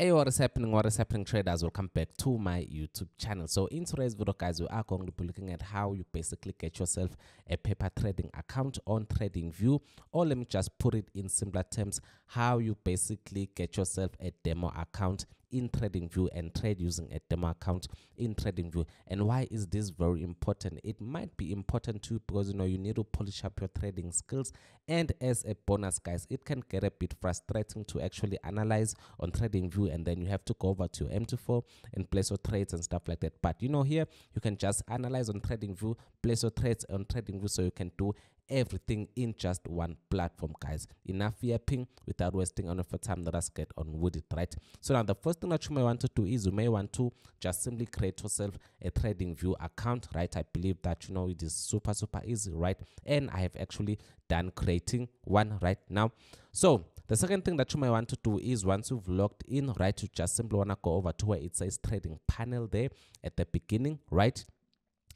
Hey, what is happening? What is happening, traders? Welcome back to my YouTube channel. So, in today's video, guys, we are going to be looking at how you basically get yourself a paper trading account on TradingView, or let me just put it in simpler terms, how you basically get yourself a demo account in TradingView and trade using a demo account in TradingView. And why is this very important? It might be important too because you know you need to polish up your trading skills. And as a bonus, guys, it can get a bit frustrating to actually analyze on TradingView and then you have to go over to your MT4 and place your trades and stuff like that. But you know, here you can just analyze on TradingView, place your trades on TradingView so you can do everything in just one platform guys. Enough yapping without wasting any enough time. Let us get on with it right? So now the first thing that you may want to do is you may want to just simply create yourself a TradingView account right? I believe that you know it is super super easy right? And i have actually done creating one right now. So the second thing that you may want to do is once you've logged in right you just simply want to go over to where it says trading panel there at the beginning right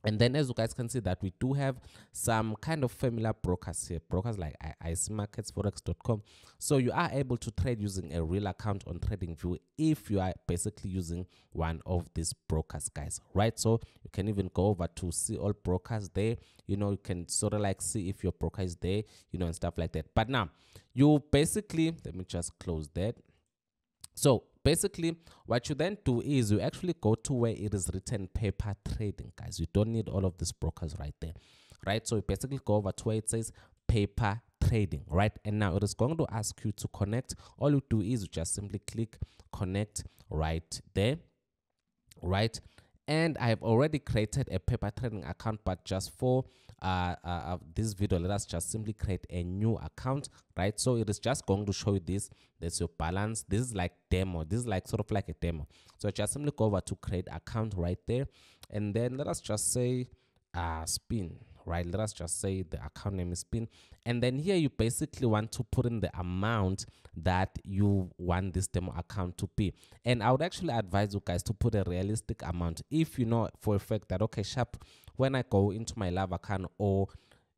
and then as you guys can see that we do have some kind of familiar brokers here brokers like IC markets forex.com so you are able to trade using a real account on tradingview if you are basically using one of these brokers guys right? So you can even go over to see all brokers there. You know you can sort of like see if your broker is there you know and stuff like that. But now you basically let me just close that. So basically what you then do is you actually go to where it is written paper trading guys. You don't need all of these brokers right there right? So you basically go over to where it says paper trading right? And now it is going to ask you to connect. All you do is you just simply click connect right there right and i have already created a paper trading account but just for uh, uh, uh, this video let us just simply create a new account right? So it is just going to show you this. There's your balance. This is like demo. This is like sort of like a demo. So just simply go over to create account right there. And then let us just say uh spin right? Let us just say the account name is spin and then here you basically want to put in the amount that you want this demo account to be. And i would actually advise you guys to put a realistic amount. If you know for a fact that okay sharp when I go into my live account or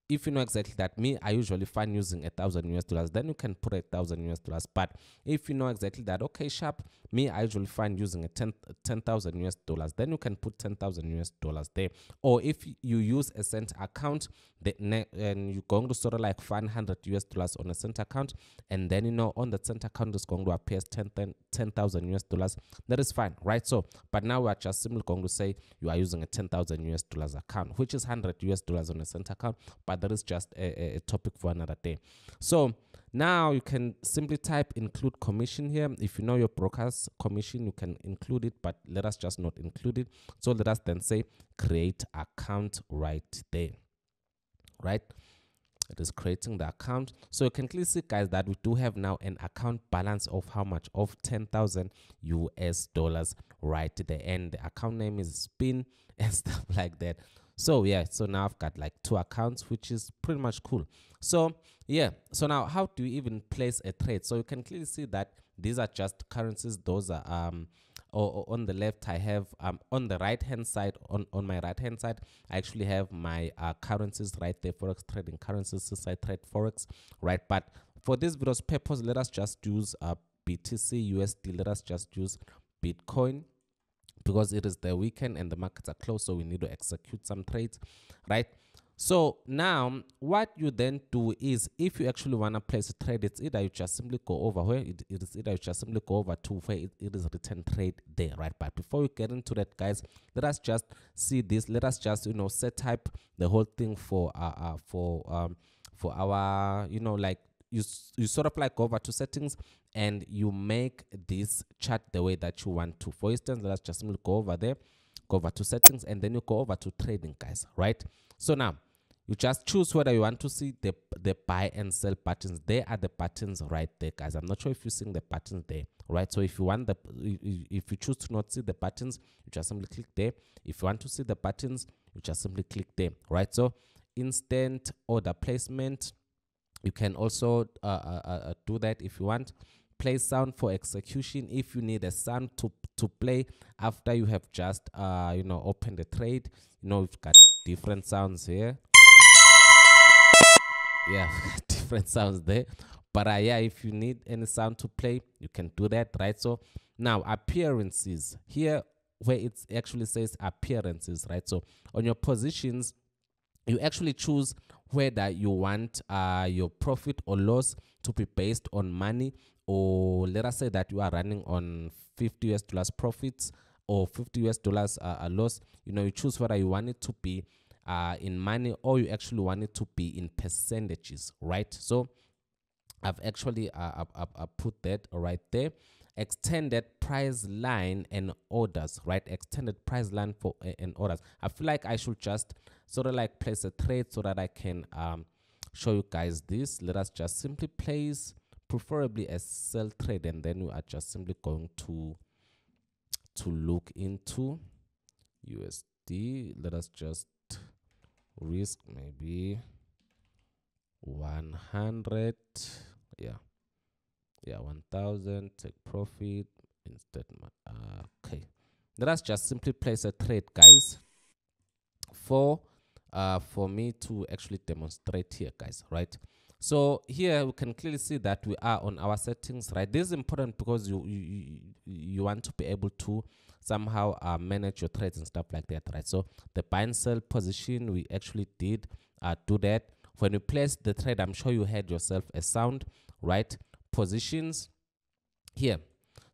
if you know exactly that me i usually find using a thousand us dollars then you can put a thousand us dollars. But if you know exactly that okay sharp me i usually find using a 10 10000 us dollars. Then you can put 10000 us dollars there. Or if you use a cent account the and you're going to sort of like find 100 us dollars on a cent account and then you know on the cent account is going to appear 10,000 10, us dollars that is fine right? So but now we're just simply going to say you are using a 10,000 us dollars account which is 100 us dollars on a cent account but that is just a, a topic for another day. So now you can simply type include commission here. If you know your broker's commission, you can include it, but let us just not include it. So let us then say create account right there, right? It is creating the account. So you can clearly see guys that we do have now an account balance of how much? Of 10,000 US dollars right there. And the account name is spin and stuff like that so yeah so now i've got like two accounts which is pretty much cool. So yeah so now how do you even place a trade? So you can clearly see that these are just currencies. Those are um or, or on the left i have um on the right hand side on on my right hand side i actually have my uh, currencies right there forex trading currencies since i trade forex right? But for this video's purpose let us just use uh btc usd let us just use bitcoin because it is the weekend and the markets are closed so we need to execute some trades right? So now what you then do is if you actually want to place a trade it's either you just simply go over where it, it is either you just simply go over to where it, it is written trade there right? But before we get into that guys let us just see this let us just you know set type the whole thing for uh, uh for um for our you know like you you sort of like go over to settings and you make this chart the way that you want to. For instance let's just go over there go over to settings and then you go over to trading guys right? So now you just choose whether you want to see the the buy and sell buttons. There are the buttons right there guys. I'm not sure if you're seeing the buttons there right? So if you want the if you choose to not see the buttons you just simply click there. If you want to see the buttons you just simply click there right? So instant order placement you can also uh, uh, uh, uh, do that if you want. Play sound for execution if you need a sound to to play after you have just uh you know opened the trade. You know we've got different sounds here. Yeah different sounds there. But uh, yeah if you need any sound to play you can do that right? So now appearances. Here where it actually says appearances right? So on your positions you actually choose whether you want uh, your profit or loss to be based on money or let us say that you are running on 50 us dollars profits or 50 us dollars uh, a loss you know you choose whether you want it to be uh, in money or you actually want it to be in percentages right? So i've actually uh, I, I put that right there extended price line and orders right? Extended price line for uh, and orders. I feel like i should just sort of like place a trade so that i can um, show you guys this. Let us just simply place preferably a sell trade and then we are just simply going to to look into usd let us just risk maybe 100 yeah yeah 1000 take profit instead uh, okay. Let us just simply place a trade guys. For uh for me to actually demonstrate here guys right? So here we can clearly see that we are on our settings right? This is important because you you, you want to be able to somehow uh, manage your trades and stuff like that right? So the buy and sell position we actually did uh, do that. When you place the trade i'm sure you had yourself a sound right positions here.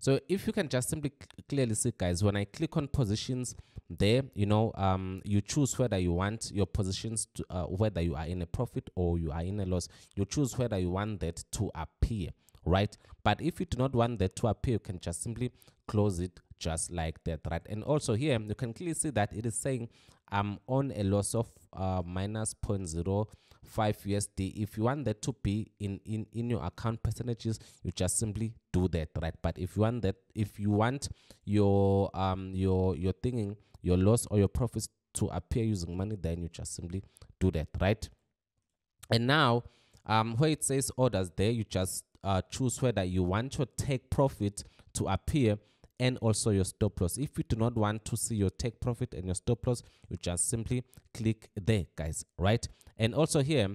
So if you can just simply clearly see guys when i click on positions there you know um you choose whether you want your positions to uh, whether you are in a profit or you are in a loss you choose whether you want that to appear right? But if you do not want that to appear you can just simply close it just like that right? And also here you can clearly see that it is saying i'm on a loss of uh minus 0.05 usd if you want that to be in in in your account percentages you just simply do that right? But if you want that if you want your um your your thinking your loss or your profits to appear using money then you just simply do that right? And now um where it says orders there you just uh, choose whether you want your take profit to appear and also your stop loss. If you do not want to see your take profit and your stop loss you just simply click there guys right and also here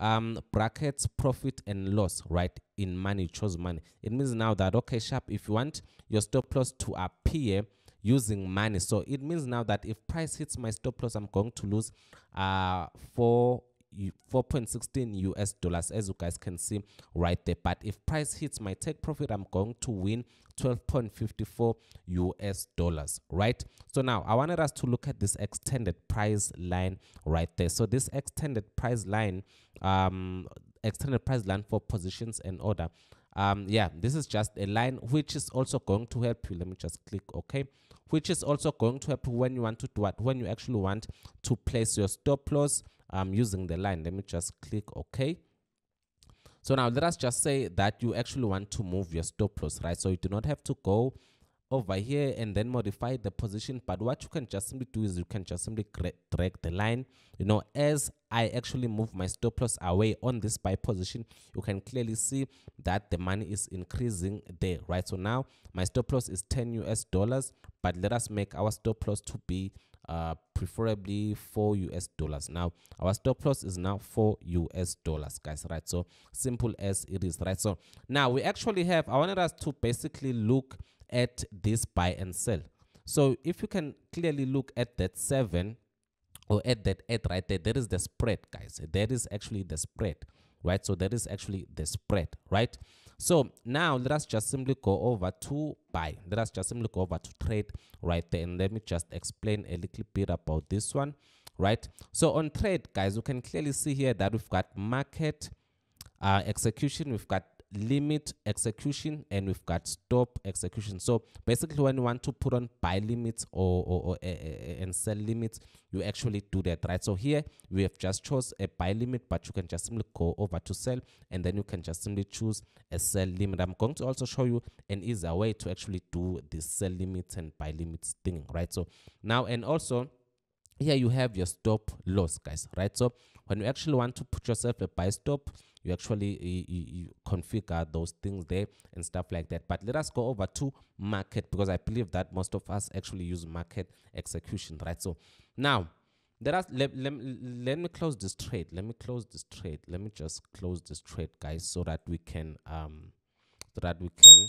um brackets profit and loss right in money chose money. It means now that okay sharp if you want your stop loss to appear using money so it means now that if price hits my stop loss i'm going to lose uh four 4.16 US dollars as you guys can see right there. But if price hits my take profit I'm going to win 12.54 US dollars right? So now I wanted us to look at this extended price line right there. So this extended price line um extended price line for positions and order um yeah this is just a line which is also going to help you. Let me just click okay. Which is also going to help when you want to do what when you actually want to place your stop loss um using the line. Let me just click okay so now let us just say that you actually want to move your stop loss right? So you do not have to go over here and then modify the position. But what you can just simply do is you can just simply drag the line. You know as i actually move my stop loss away on this buy position you can clearly see that the money is increasing there right? So now my stop loss is 10 us dollars but let us make our stop loss to be uh preferably 4 us dollars now our stop loss is now 4 us dollars guys right so simple as it is right so now we actually have i wanted us to basically look at this buy and sell. So if you can clearly look at that 7 or at that 8 right there, there is the spread, guys. There is actually the spread, right? So that is actually the spread, right? So now let us just simply go over to buy. Let us just simply go over to trade right there. And let me just explain a little bit about this one, right? So on trade, guys, you can clearly see here that we've got market uh, execution, we've got limit execution and we've got stop execution. So basically when you want to put on buy limits or, or, or uh, and sell limits you actually do that right? So here we have just chose a buy limit but you can just simply go over to sell and then you can just simply choose a sell limit. I'm going to also show you an easier way to actually do this sell limits and buy limits thing right? So now and also here you have your stop loss guys right? So when you actually want to put yourself a buy stop you actually you, you configure those things there and stuff like that. But let us go over to market because i believe that most of us actually use market execution right? So now let us let, let, let me close this trade. Let me close this trade. Let me just close this trade guys so that we can um so that we can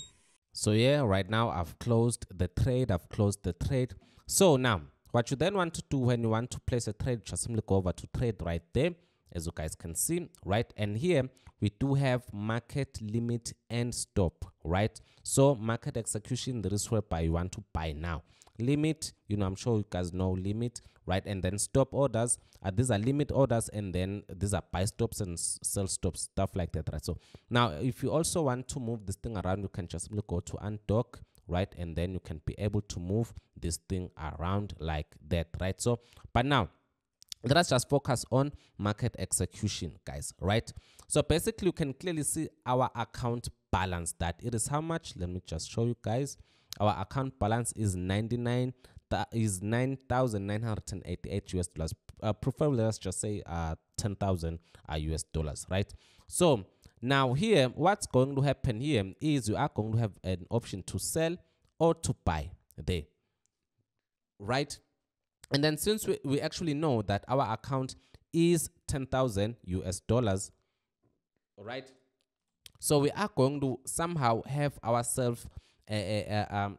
So yeah, right now I've closed the trade. I've closed the trade. So now what you then want to do when you want to place a trade, just simply go over to trade right there, as you guys can see, right? And here we do have market limit and stop, right? So market execution, there is whereby you want to buy now. Limit, you know, I'm sure you guys know limit, right? And then stop orders, uh, these are limit orders, and then these are buy stops and sell stops, stuff like that, right? So now, if you also want to move this thing around, you can just simply go to undock, right? And then you can be able to move this thing around like that, right? So, but now, let us just focus on market execution guys right? So basically you can clearly see our account balance that it is how much? Let me just show you guys. Our account balance is 99 that is 9988 us dollars. Uh, preferably let's just say uh 10000 uh, us dollars right? So now here what's going to happen here is you are going to have an option to sell or to buy there right and then since we, we actually know that our account is 10,000 US dollars, right? So we are going to somehow have ourselves um,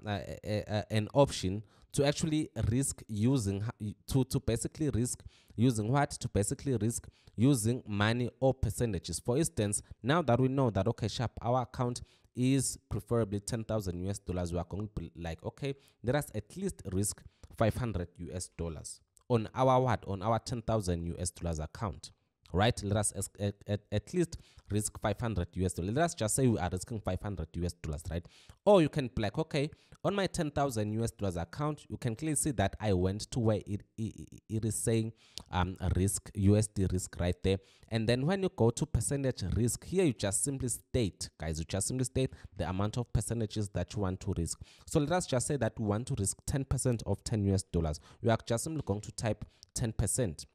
an option to actually risk using to to basically risk using what? To basically risk using money or percentages. For instance now that we know that okay sharp our account is preferably 10,000 US dollars we are going to be like okay let us at least risk 500 US dollars on our what? On our 10,000 US dollars account right? Let us at, at, at least risk 500 US dollars. Let's just say we are risking 500 US dollars right? Or you can like okay on my 10,000 US dollars account you can clearly see that I went to where it, it, it is saying um risk USD risk right there. And then when you go to percentage risk here you just simply state guys you just simply state the amount of percentages that you want to risk. So let us just say that we want to risk 10% of 10 US dollars. You are just simply going to type 10%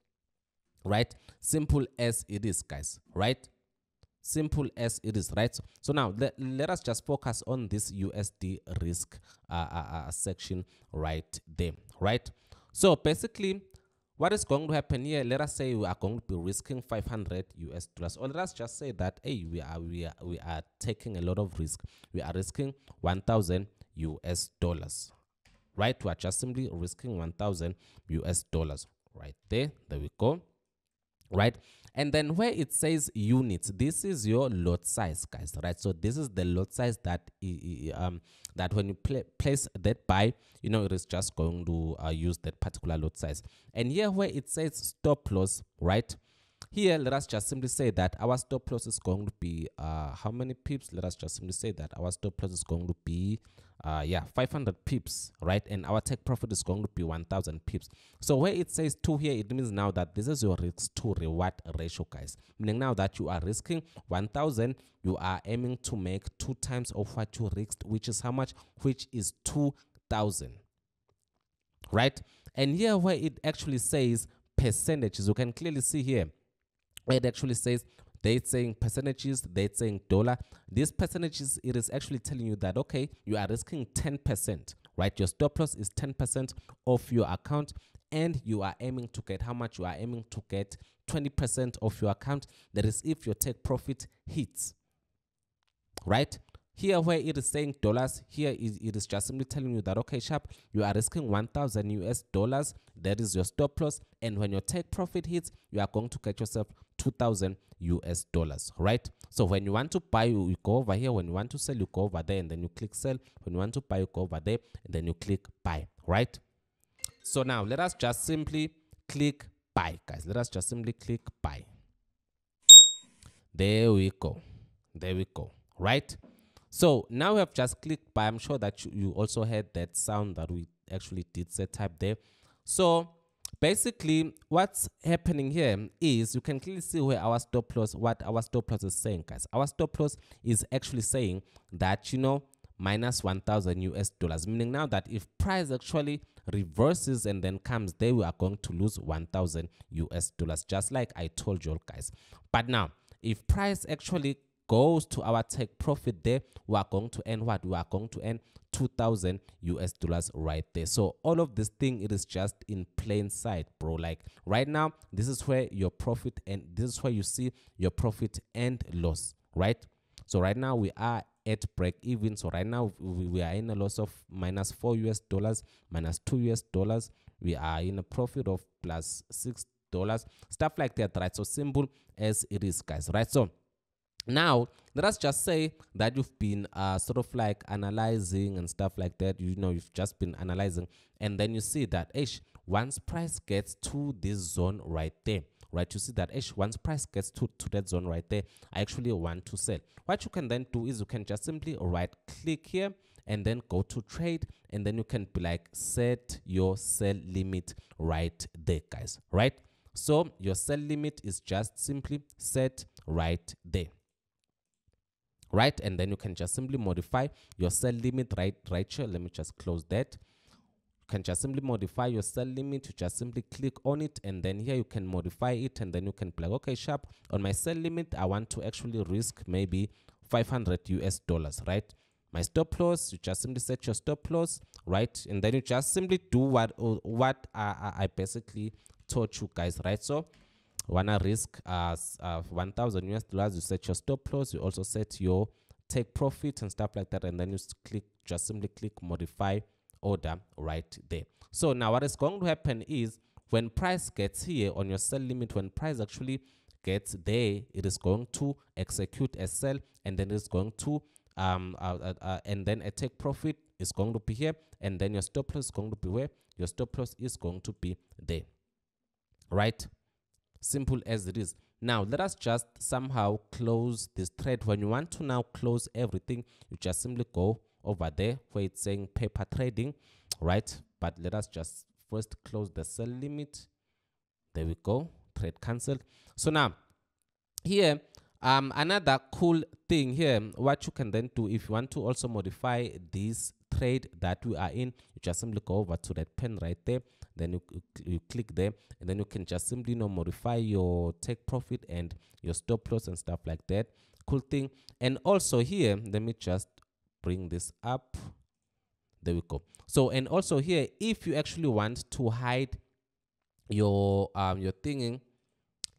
right? Simple as it is guys right? Simple as it is right? So now let, let us just focus on this usd risk uh, uh, uh, section right there right? So basically what is going to happen here? Let us say we are going to be risking 500 us dollars. Or let us just say that hey we are we are we are taking a lot of risk. We are risking 1000 us dollars right? We are just simply risking 1000 us dollars. Right there there we go right? And then where it says units this is your lot size guys right? So this is the lot size that um that when you pl place that buy you know it is just going to uh, use that particular lot size. And here where it says stop loss right? Here let us just simply say that our stop loss is going to be uh how many pips? Let us just simply say that our stop loss is going to be uh, yeah 500 pips right? And our take profit is going to be 1000 pips. So where it says 2 here it means now that this is your risk to reward ratio guys. Meaning now that you are risking 1000 you are aiming to make two times of what you risked which is how much? Which is 2000 right? And here where it actually says percentages you can clearly see here it actually says they're saying percentages, they're saying dollar. These percentages, it is actually telling you that, okay, you are risking 10%, right? Your stop loss is 10% of your account and you are aiming to get how much? You are aiming to get 20% of your account. That is if your take profit hits, right? Here where it is saying dollars, here it is just simply telling you that, okay, sharp, you are risking 1,000 US dollars. That is your stop loss. And when your take profit hits, you are going to get yourself 2,000 US dollars, right? So when you want to buy, you go over here. When you want to sell, you go over there and then you click sell. When you want to buy, you go over there and then you click buy, right? So now let us just simply click buy, guys. Let us just simply click buy. There we go. There we go, right? So now we have just clicked buy. I'm sure that you, you also heard that sound that we actually did set type there. So basically what's happening here is you can clearly see where our stop loss what our stop loss is saying guys. Our stop loss is actually saying that you know minus 1000 us dollars meaning now that if price actually reverses and then comes there we are going to lose 1000 us dollars just like i told you guys. But now if price actually goes to our take profit there we are going to earn what? We are going to earn 2000 us dollars right there. So all of this thing it is just in plain sight bro. Like right now this is where your profit and this is where you see your profit and loss right? So right now we are at break even. So right now we, we are in a loss of minus 4 us dollars minus 2 us dollars. We are in a profit of plus 6 dollars stuff like that right? So simple as it is guys right? So now let us just say that you've been uh, sort of like analyzing and stuff like that. You know you've just been analyzing and then you see that ish once price gets to this zone right there right? You see that ish once price gets to, to that zone right there i actually want to sell. What you can then do is you can just simply right click here and then go to trade and then you can be like set your sell limit right there guys right? So your sell limit is just simply set right there right? And then you can just simply modify your sell limit right right here. Let me just close that. You can just simply modify your sell limit. You just simply click on it and then here you can modify it and then you can plug okay sharp. On my sell limit i want to actually risk maybe 500 us dollars right? My stop loss you just simply set your stop loss right? And then you just simply do what uh, what I, I basically taught you guys right? So wanna risk as uh 1000 us dollars you set your stop loss you also set your take profit and stuff like that and then you click just simply click modify order right there. So now what is going to happen is when price gets here on your sell limit when price actually gets there it is going to execute a sell and then it's going to um uh, uh, uh, and then a take profit is going to be here and then your stop loss is going to be where? Your stop loss is going to be there. Right simple as it is. Now let us just somehow close this thread. When you want to now close everything you just simply go over there where it's saying paper trading right? But let us just first close the sell limit. There we go. Trade cancelled. So now here um another cool thing here what you can then do if you want to also modify this trade that we are in you just simply go over to that pen right there then you, you click there and then you can just simply you know modify your take profit and your stop loss and stuff like that. Cool thing. And also here let me just bring this up. There we go. So and also here if you actually want to hide your um your thinging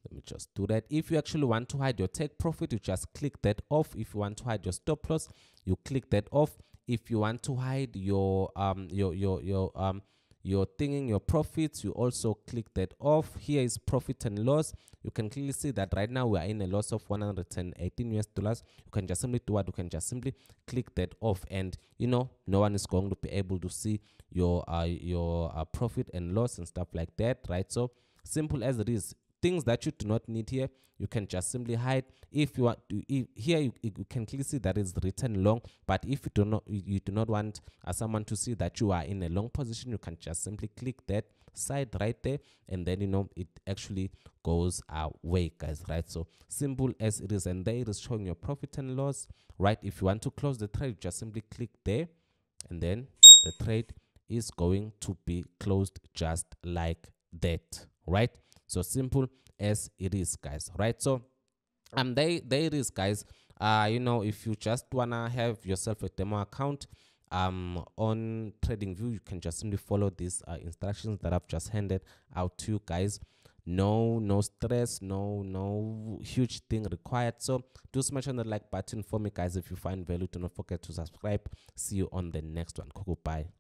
let me just do that. If you actually want to hide your take profit you just click that off. If you want to hide your stop loss you click that off if you want to hide your um your your your um you're thinking your profits you also click that off. Here is profit and loss. You can clearly see that right now we are in a loss of 118 us dollars. You can just simply do what you can just simply click that off. And you know no one is going to be able to see your uh, your uh, profit and loss and stuff like that right? So simple as it is things that you do not need here you can just simply hide. If you want to if here you, you can clearly see that is written long but if you do not you do not want uh, someone to see that you are in a long position you can just simply click that side right there and then you know it actually goes away guys right? So simple as it is and there it is showing your profit and loss right? If you want to close the trade just simply click there and then the trade is going to be closed just like that right so simple as it is guys right? So um there there it is guys. Uh you know if you just wanna have yourself a demo account um on TradingView you can just simply follow these uh, instructions that i've just handed out to you guys. No no stress no no huge thing required. So do smash on the like button for me guys if you find value. Do not forget to subscribe. See you on the next one. Goodbye